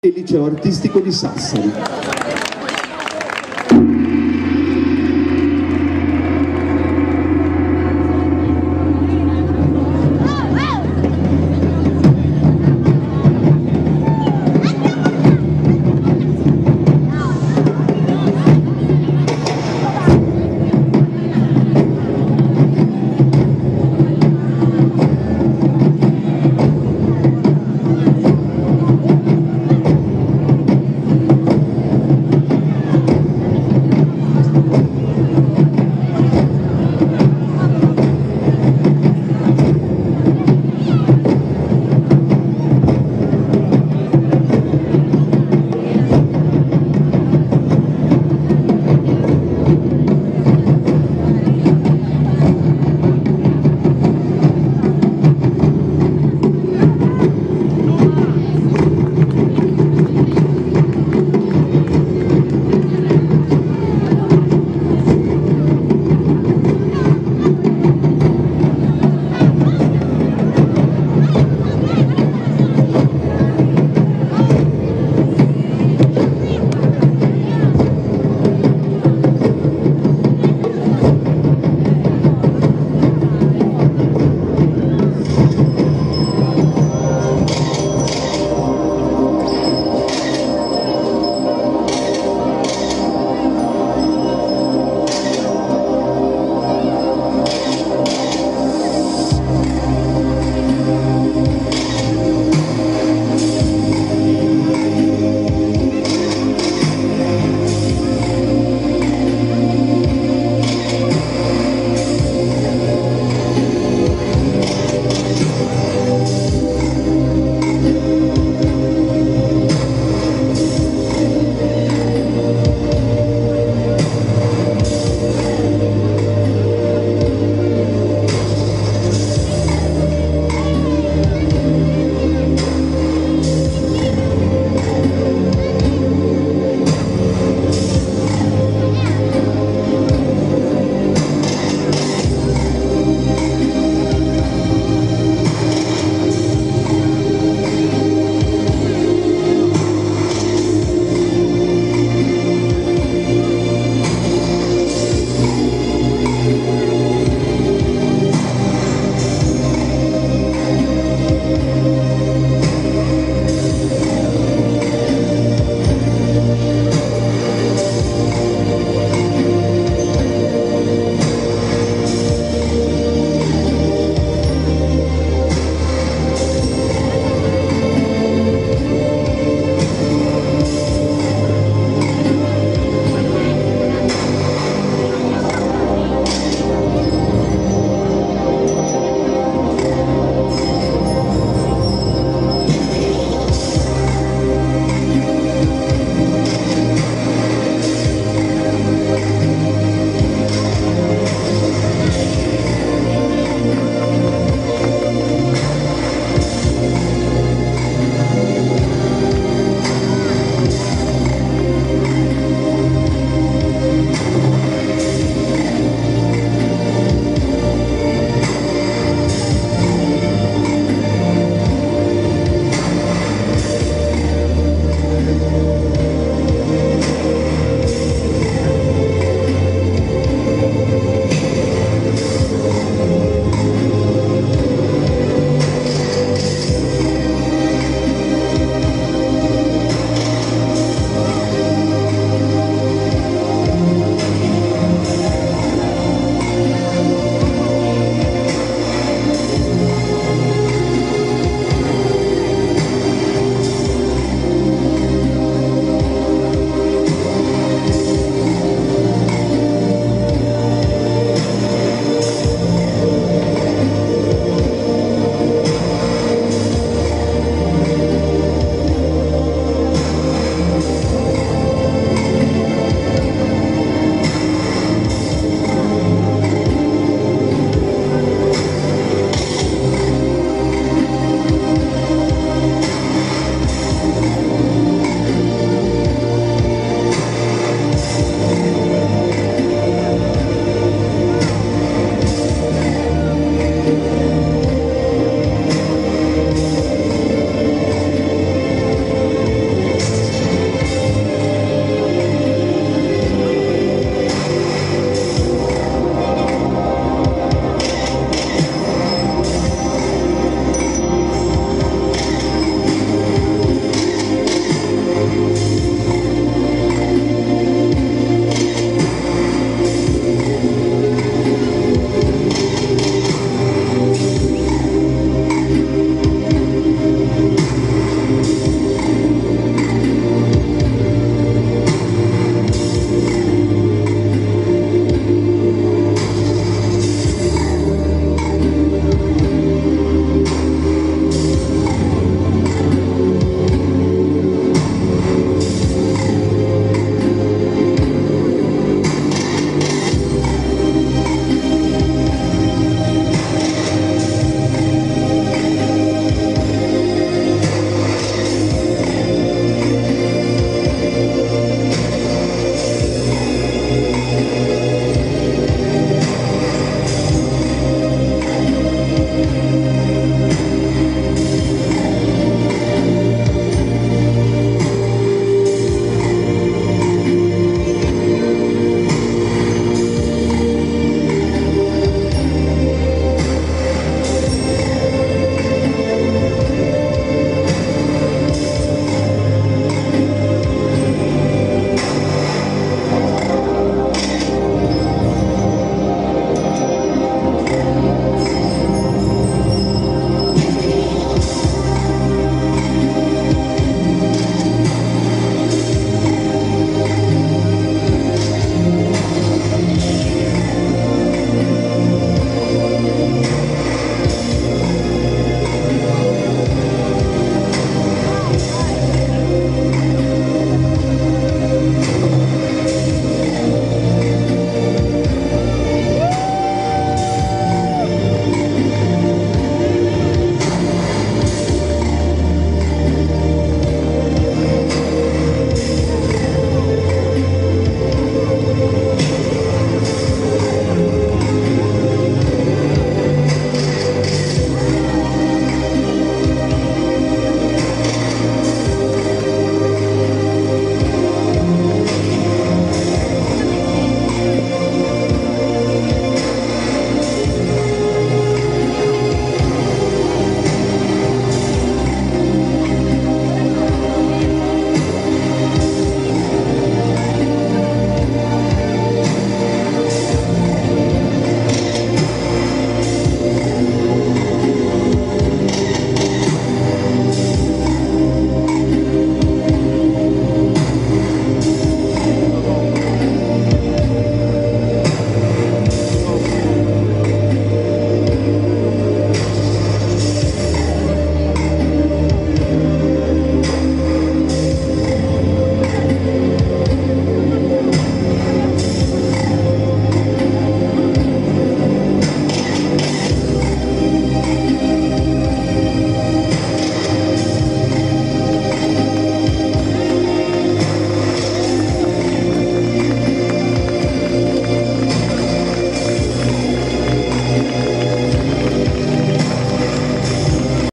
del liceo artistico di Sassari.